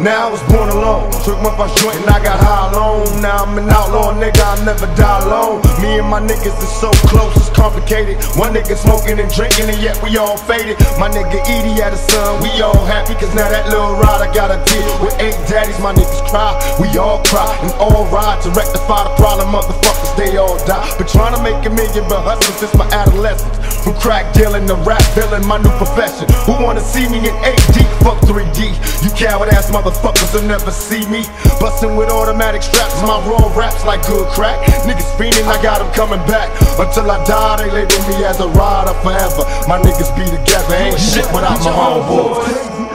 Now I was born alone. Took my first joint and I got high alone. Now I'm an outlaw, nigga. I'll never die alone. Me and my niggas is so close, it's complicated. One nigga smoking and drinking, and yet we all faded. My nigga Edi had a son, we all happy, cause now that little rider got a kid with eight daddies. My niggas cry, we all cry, and all ride to rectify the problem. Motherfuckers, they all die. Been trying to make a million, but hustling since my adolescence. From crack dealing to rap villain, my new profession. Who wanna see me in 8D? Fuck 3D. You coward ass motherfuckers will never see me. Bustin' with automatic straps, my raw raps like good crack. Niggas fiending, I got them coming back. Until I die, they label me as a rider forever. My niggas be together, ain't shit without my homeboys.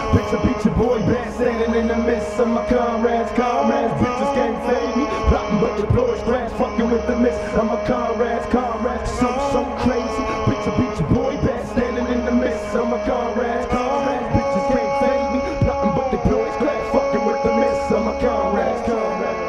Picture, picture, boy, band standing in the midst of my comrades, comrades, bitches can't fade me. Plotting, but deploys grass, fucking with the mist of my comrades, comrades. So, so crazy. Beat your boy best standing in the midst of my comrades. Comrades, bitches can't fade me. Nothing but the deploys, glad fucking with the midst of my comrades. Comrades.